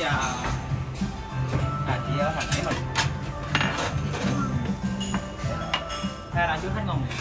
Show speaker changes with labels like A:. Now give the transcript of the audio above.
A: giờ. À chị ở hồi nãy mình ra là chú hết ngon này